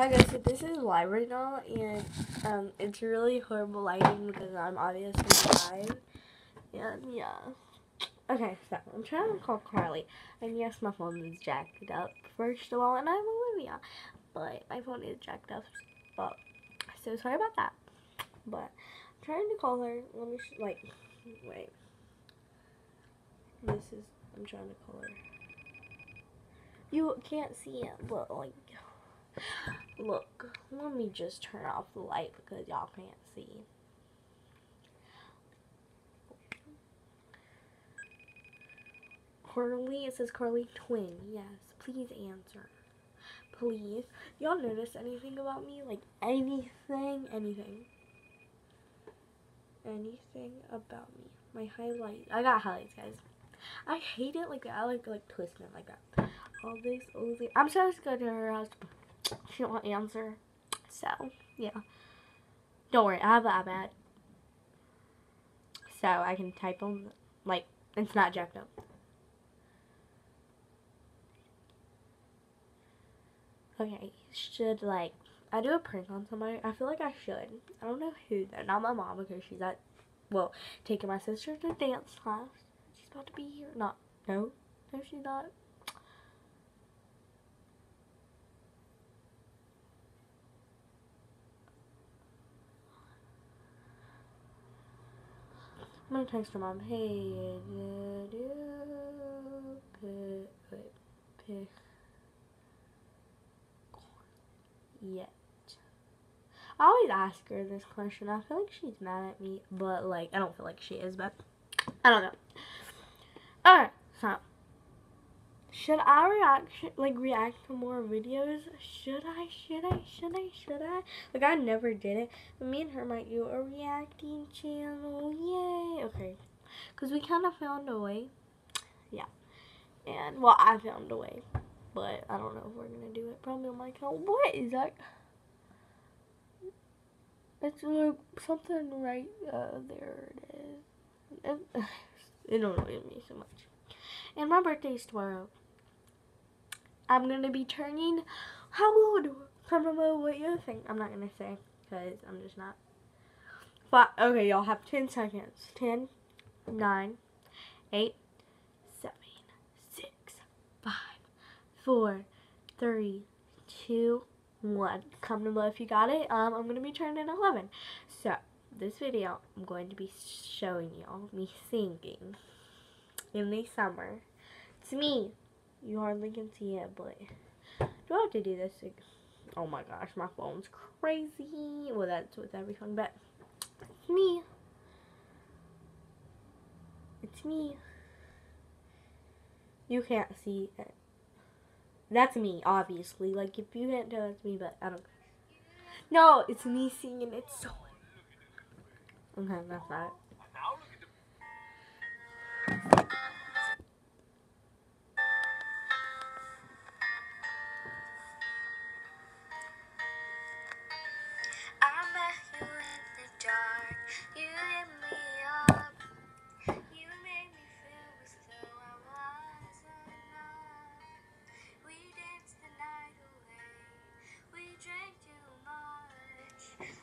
Hi guys, so this is live right now, and um, it's really horrible lighting because I'm obviously live. And yeah. Okay, so I'm trying to call Carly, and yes, my phone is jacked up, first of all, and I'm Olivia, but my phone is jacked up, but, so sorry about that. But, I'm trying to call her, let me, like, wait. This is, I'm trying to call her. You can't see it, but, like, Look, let me just turn off the light because y'all can't see. Carly, it says Carly Twin. Yes, please answer. Please. Y'all notice anything about me? Like anything, anything. Anything about me. My highlight. I got highlights, guys. I hate it like that. I like like twisting it like that. All this, all this. I'm supposed to go to her house she won't answer. So, yeah. Don't worry, I have the iPad. So I can type them, like, it's not jacked up. Okay, should, like, I do a prank on somebody? I feel like I should. I don't know who, though. Not my mom, because she's at, well, taking my sister to dance class. She's about to be here. Not, no. No, she's not. I'm gonna text her mom. Hey, did pick, pick yet? I always ask her this question. I feel like she's mad at me, but like I don't feel like she is, but I don't know. Alright, so should I react, like, react to more videos? Should I, should I, should I, should I? Like, I never did it. Me and her might do a reacting channel. Yay. Okay. Because we kind of found a way. Yeah. And, well, I found a way. But I don't know if we're going to do it. Probably on my channel. What is that? It's like something right uh, there it is. It, it annoys me so much. And my birthday is tomorrow. I'm going to be turning, how old? Below what you think. I'm not going to say because I'm just not. But, okay, y'all have 10 seconds. 10, 9, 8, 7, 6, 5, 4, 3, 2, 1. Comment below if you got it. Um, I'm going to be turning 11. So, this video, I'm going to be showing y'all me singing in the summer. It's me. You hardly can see it, but do I have to do this? Oh my gosh, my phone's crazy. Well, that's with everything, but it's me. It's me. You can't see it. That's me, obviously. Like, if you can't tell, it's me, but I don't. No, it's me singing. It's so. Okay, that's not it.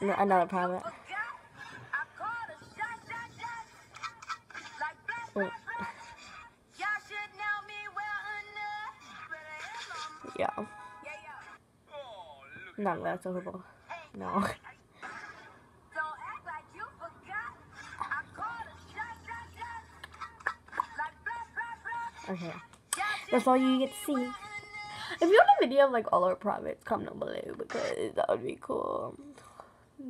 No, another private. Oh. Yeah. No, that's horrible. No. Okay. That's all you get to see. If you want a video of like all our privates, comment down below because that would be cool.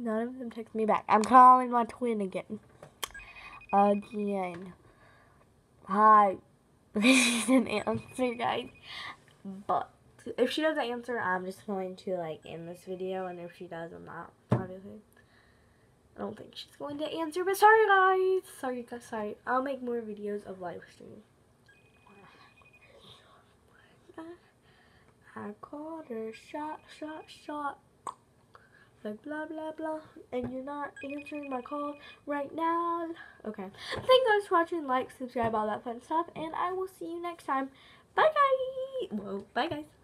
None of them text me back. I'm calling my twin again. Again. Hi. she didn't answer, guys. But If she doesn't answer, I'm just going to like end this video, and if she does, I'm not obviously. I don't think she's going to answer, but sorry guys. Sorry guys, sorry. I'll make more videos of live streaming. I called her shot, shot, shot. Like blah blah blah. And you're not answering my call right now. Okay. Thank you guys for watching. Like, subscribe, all that fun stuff. And I will see you next time. Bye guys. Whoa, bye guys.